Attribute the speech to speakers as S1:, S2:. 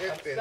S1: Este